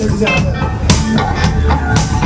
Check you.